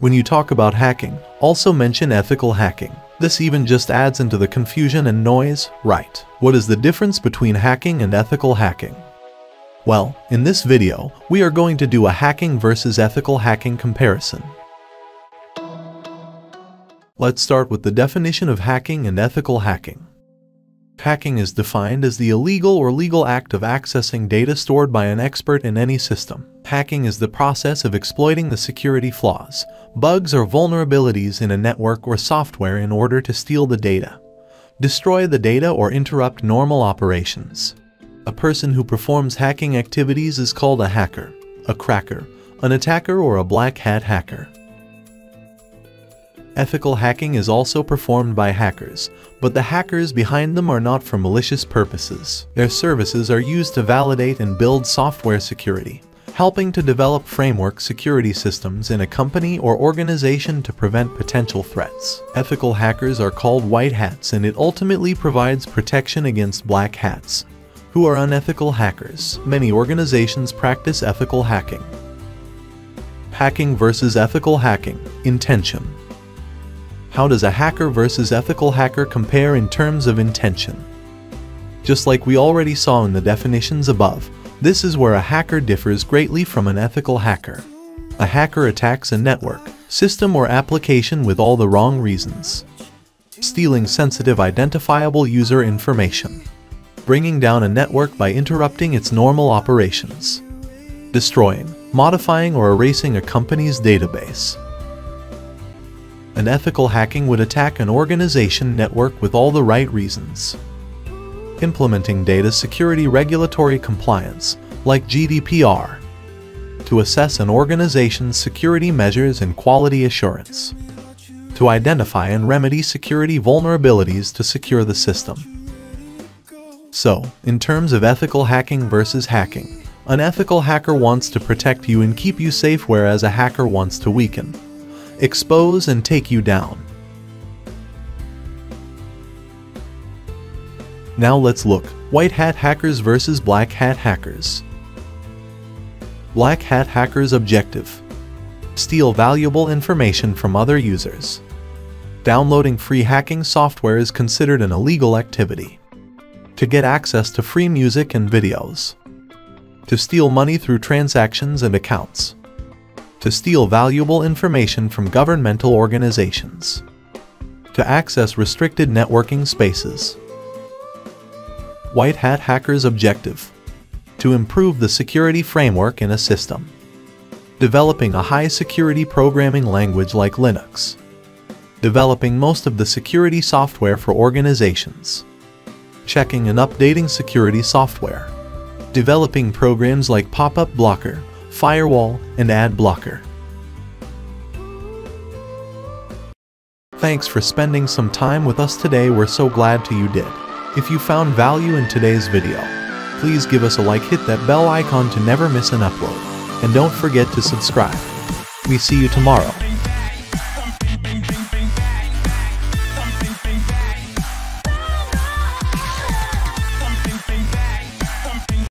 When you talk about hacking, also mention ethical hacking. This even just adds into the confusion and noise, right? What is the difference between hacking and ethical hacking? Well, in this video, we are going to do a hacking versus ethical hacking comparison. Let's start with the definition of hacking and ethical hacking. Hacking is defined as the illegal or legal act of accessing data stored by an expert in any system. Hacking is the process of exploiting the security flaws, bugs or vulnerabilities in a network or software in order to steal the data, destroy the data or interrupt normal operations. A person who performs hacking activities is called a hacker, a cracker, an attacker or a black hat hacker. Ethical hacking is also performed by hackers, but the hackers behind them are not for malicious purposes. Their services are used to validate and build software security, helping to develop framework security systems in a company or organization to prevent potential threats. Ethical hackers are called white hats and it ultimately provides protection against black hats, who are unethical hackers. Many organizations practice ethical hacking. Hacking versus ethical hacking. Intention. How does a hacker versus ethical hacker compare in terms of intention? Just like we already saw in the definitions above, this is where a hacker differs greatly from an ethical hacker. A hacker attacks a network, system or application with all the wrong reasons. Stealing sensitive identifiable user information. Bringing down a network by interrupting its normal operations. Destroying, modifying or erasing a company's database an ethical hacking would attack an organization network with all the right reasons. Implementing data security regulatory compliance, like GDPR, to assess an organization's security measures and quality assurance, to identify and remedy security vulnerabilities to secure the system. So, in terms of ethical hacking versus hacking, an ethical hacker wants to protect you and keep you safe whereas a hacker wants to weaken expose and take you down. Now let's look, white hat hackers versus black hat hackers. Black hat hackers objective. Steal valuable information from other users. Downloading free hacking software is considered an illegal activity. To get access to free music and videos. To steal money through transactions and accounts to steal valuable information from governmental organizations, to access restricted networking spaces. White Hat Hacker's objective to improve the security framework in a system, developing a high-security programming language like Linux, developing most of the security software for organizations, checking and updating security software, developing programs like Pop-Up Blocker, firewall, and ad blocker. Thanks for spending some time with us today, we're so glad to you did. If you found value in today's video, please give us a like hit that bell icon to never miss an upload, and don't forget to subscribe. We see you tomorrow.